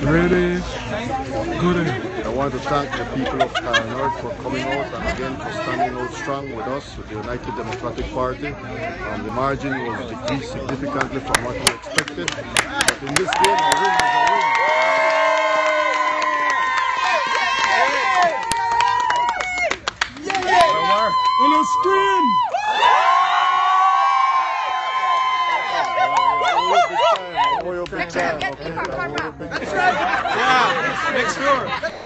Ready? Good. I want to thank the people of Cayo North for coming out and again for standing out strong with us, with the United Democratic Party. Um, the margin was decreased significantly from what we expected. But in this game, a win is a win. On the screen! Owe time. I owe you big time. Yeah, next door.